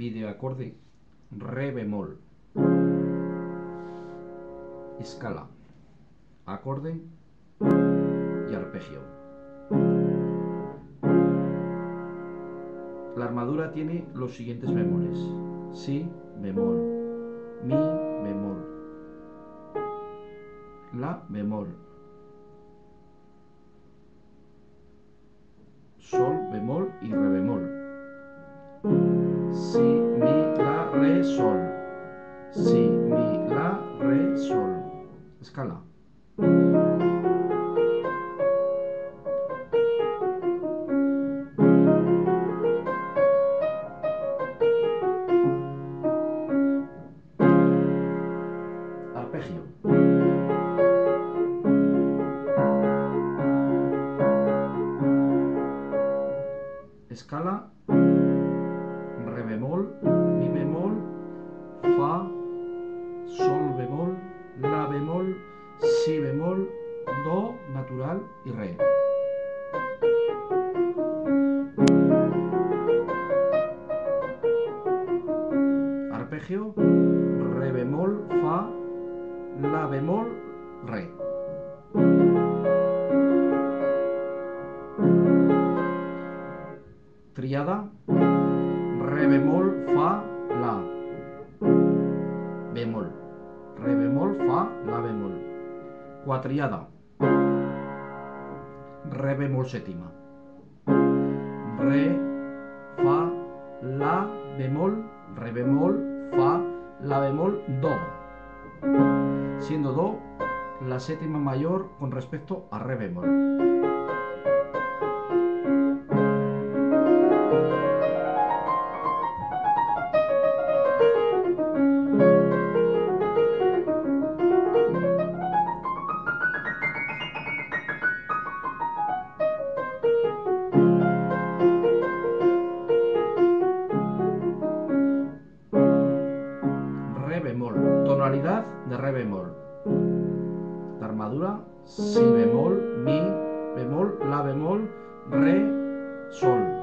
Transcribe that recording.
videoacorde, re bemol, escala, acorde y arpegio. La armadura tiene los siguientes bemoles. Si bemol, mi bemol, la bemol, Si, mi, la, re, sol. Escala. Escala. Re bemol, do natural y re. Arpegio, re bemol, fa, la bemol, re. Triada, re bemol, fa, la. Bemol. Re bemol, fa, la bemol. Cuatriada. Re bemol séptima. Re, fa, la bemol, re bemol, fa, la bemol, do. Siendo do la séptima mayor con respecto a re bemol. Tonalidad de re bemol. La armadura, si bemol, mi bemol, la bemol, re, sol.